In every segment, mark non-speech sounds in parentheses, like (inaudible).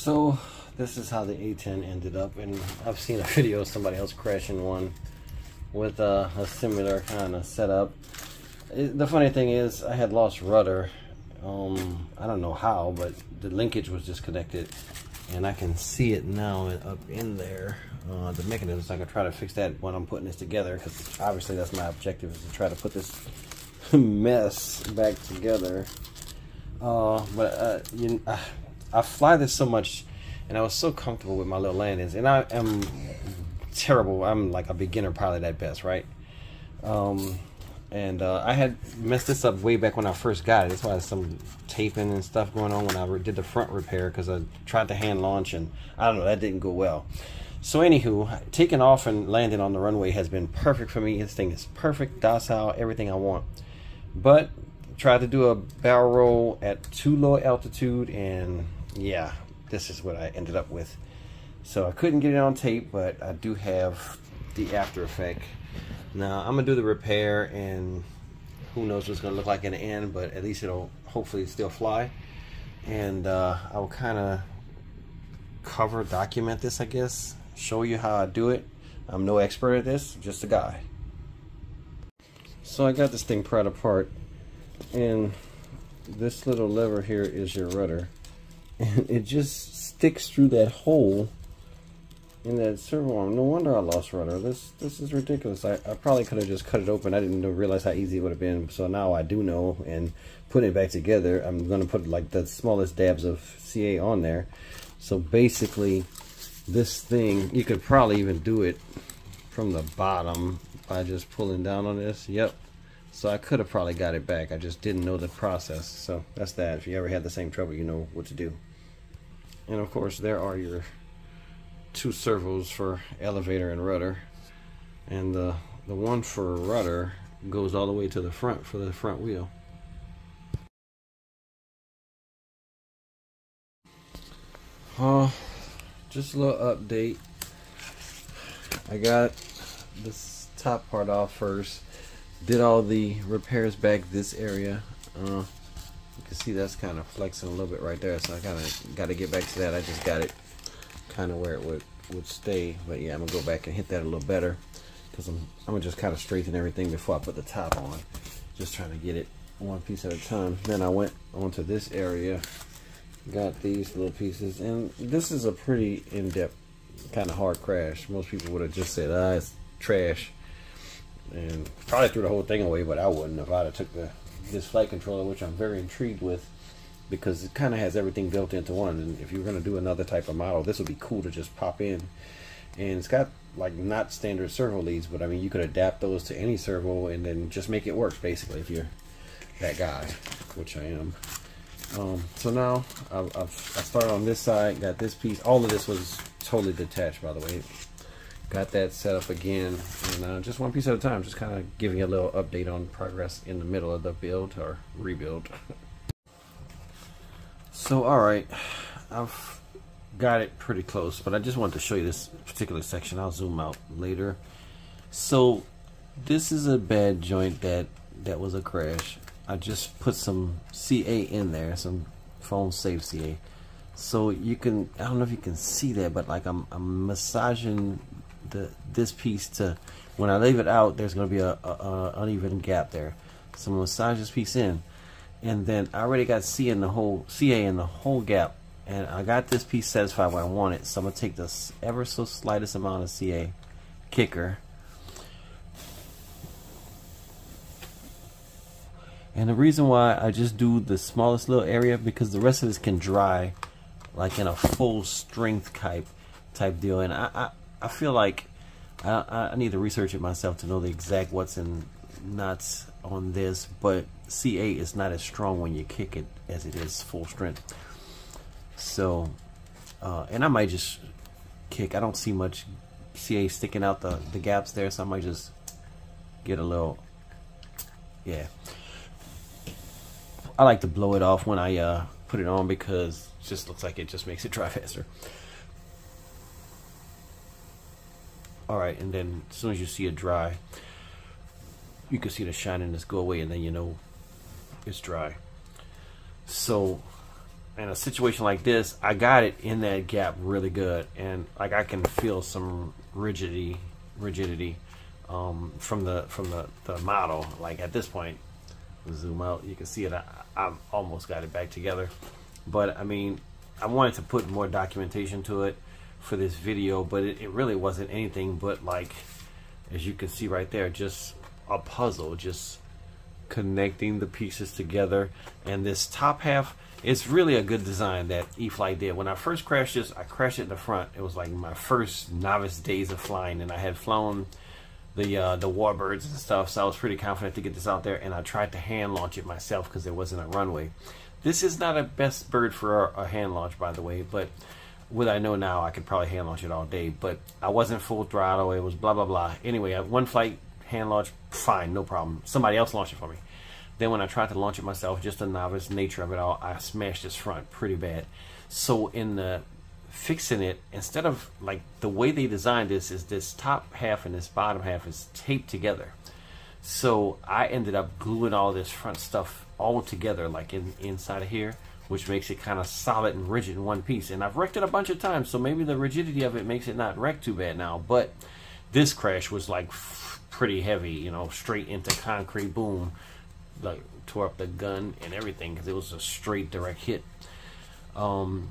So this is how the A10 ended up and I've seen a (laughs) video of somebody else crashing one with a, a similar kind of setup. It, the funny thing is I had lost rudder. Um, I don't know how, but the linkage was disconnected and I can see it now up in there. Uh, the mechanism, so I can try to fix that when I'm putting this together because obviously that's my objective is to try to put this (laughs) mess back together. Uh, but uh, you, uh, I fly this so much, and I was so comfortable with my little landings, and I am terrible. I'm like a beginner pilot at best, right? Um, and uh, I had messed this up way back when I first got it. That's why there's some taping and stuff going on when I did the front repair because I tried to hand launch and I don't know that didn't go well. So anywho, taking off and landing on the runway has been perfect for me. This thing is perfect, docile, everything I want. But tried to do a barrel roll at too low altitude and yeah, this is what I ended up with. So I couldn't get it on tape, but I do have the after effect. Now I'm gonna do the repair and who knows what's gonna look like in the end, but at least it'll hopefully still fly. And uh, I'll kind of cover, document this, I guess, show you how I do it. I'm no expert at this, just a guy. So I got this thing pried apart and this little lever here is your rudder and it just sticks through that hole in that servo arm. No wonder I lost rudder. This this is ridiculous. I, I probably could have just cut it open. I didn't realize how easy it would have been. So now I do know and putting it back together, I'm going to put like the smallest dabs of CA on there. So basically this thing, you could probably even do it from the bottom by just pulling down on this. Yep, so I could have probably got it back. I just didn't know the process. So that's that. If you ever had the same trouble, you know what to do. And of course, there are your two servos for elevator and rudder. And the, the one for rudder goes all the way to the front for the front wheel. Uh, just a little update. I got this top part off first did all the repairs back this area uh, you can see that's kind of flexing a little bit right there so I kind of got to get back to that. I just got it kind of where it would would stay but yeah I'm gonna go back and hit that a little better because I'm, I'm gonna just kind of straighten everything before I put the top on. Just trying to get it one piece at a time. Then I went onto this area got these little pieces and this is a pretty in-depth kind of hard crash. Most people would have just said ah it's trash. And probably threw the whole thing away, but I wouldn't if I'd have took the this flight controller, which I'm very intrigued with because it kind of has everything built into one. And if you're going to do another type of model, this would be cool to just pop in. And it's got like not standard servo leads, but I mean you could adapt those to any servo and then just make it work basically if you're that guy, which I am. Um, so now I've, I've, started on this side, got this piece. All of this was totally detached, by the way got that set up again and uh, just one piece at a time just kind of giving a little update on progress in the middle of the build or rebuild. (laughs) So all right I've got it pretty close but I just wanted to show you this particular section. I'll zoom out later. So this is a bad joint that that was a crash. I just put some CA in there some foam safe CA so you can I don't know if you can see that but like I'm, I'm massaging the this piece to when I leave it out there's going to be a, a, a, uneven gap there. So I'm going to massage this piece in. And then I already got C in the whole CA in the whole gap. And I got this piece satisfied where I want it. So I'm going to take this ever so slightest amount of CA kicker. And the reason why I just do the smallest little area because the rest of this can dry like in a full strength type type deal. And I, I I feel like I, I need to research it myself to know the exact what's in nuts on this, but CA is not as strong when you kick it as it is full strength. So, uh, and I might just kick. I don't see much CA sticking out the, the gaps there, so I might just get a little, yeah. I like to blow it off when I uh, put it on because it just looks like it just makes it dry (laughs) faster. All right and then as soon as you see it dry you can see the shininess go away and then you know it's dry so in a situation like this, I got it in that gap really good, and like I can feel some rigidity, rigidity um, from the from the, the model. Like at this point, zoom out, you can see it. I, I've almost got it back together, but I mean, I wanted to put more documentation to it for this video, but it, it really wasn't anything but like, as you can see right there, just a puzzle, just connecting the pieces together. And this top half it's really a good design that E-flite did. When I first crashed this, I crashed it in the front. It was like my first novice days of flying, and I had flown the uh, the warbirds and stuff, so I was pretty confident to get this out there. And I tried to hand launch it myself because there wasn't a runway. This is not a best bird for a hand launch, by the way, but what I know now, I could probably hand launch it all day. But I wasn't full throttle. It was blah blah blah. Anyway, one flight hand launch, fine, no problem. Somebody else launched it for me. Then when I tried to launch it myself, just the novice nature of it all, I smashed this front pretty bad. So in the fixing it, instead of like the way they designed this is this top half and this bottom half is taped together. So I ended up gluing all this front stuff all together like in inside of here which makes it kind of solid and rigid in one piece. And I've wrecked it a bunch of times, so maybe the rigidity of it makes it not wreck too bad now. But this crash was like pretty heavy, you know, straight into concrete, boom like tore up the gun and everything because it was a straight direct hit. Um,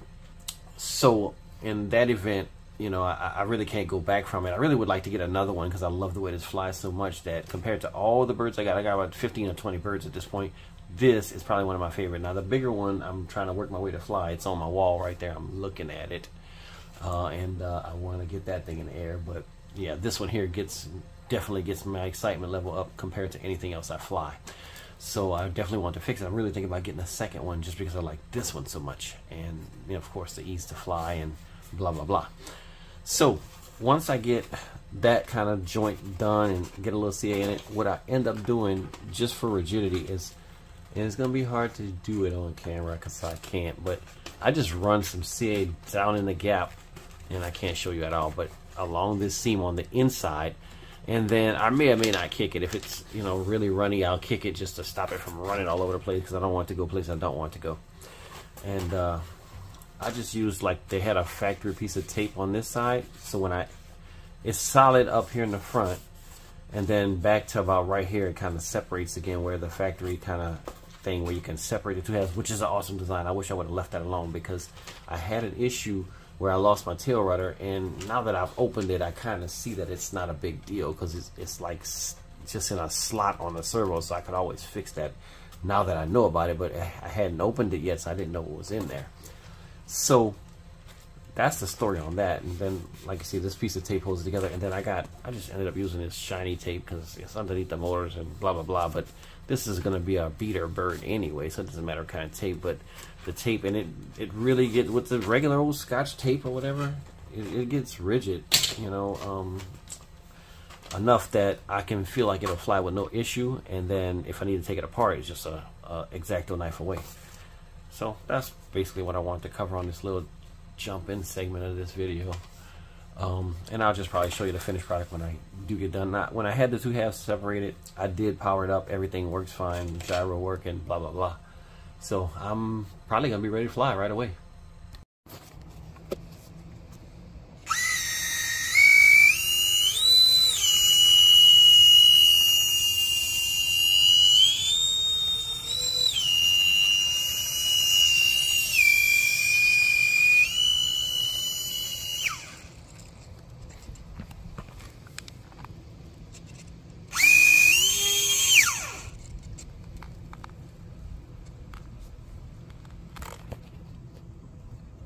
so in that event, you know, I, I, really can't go back from it. I really would like to get another one because I love the way this flies so much that compared to all the birds I got, I got about 15 or 20 birds at this point. This is probably one of my favorite. Now the bigger one, I'm trying to work my way to fly. It's on my wall right there. I'm looking at it, uh, and uh, I want to get that thing in the air. But yeah, this one here gets definitely gets my excitement level up compared to anything else I fly. So I definitely want to fix it. I'm really thinking about getting a second one just because I like this one so much. And, you know, of course, the ease to fly and blah, blah, blah. So once I get that kind of joint done and get a little CA in it, what I end up doing just for rigidity is, and it's to be hard to do it on camera because I can't, but I just run some CA down in the gap, and I can't show you at all, but along this seam on the inside, and then I may or may not kick it. If it's, you know, really runny, I'll kick it just to stop it from running all over the place because I don't want to go places I don't want to go. And uh, I just used, like, they had a factory piece of tape on this side. So when I, it's solid up here in the front. And then back to about right here, it kind of separates again where the factory kind of thing where you can separate the two halves, which is an awesome design. I wish I would have left that alone because I had an issue where I lost my tail rudder. And now that I've opened it, I kind of see that it's not a big deal because it's, it's like just in a slot on the servo, so I could always fix that now that I know about it. But eh, I hadn't opened it yet, so I didn't know what was in there. So that's the story on that. And then, like you see, this piece of tape holds it together. And then I got, I just ended up using this shiny tape because it's underneath the motors and blah, blah, blah. But this is going to be a beater bird anyway, so it doesn't matter what kind of tape. But the tape, and it, it really gets, with the regular old scotch tape or whatever, it, it gets rigid, you know, um, enough that I can feel like it'll fly with no issue. And then if I need to take it apart, it's just a, a X-Acto knife away. So that's basically what I wanted to cover on this little jump in segment of this video. Um, and I'll just probably show you the finished product when I do get done. When I had the two halves separated, I did power it up. Everything works fine. Gyro working, blah, blah, blah. So I'm probably going to be ready to fly right away.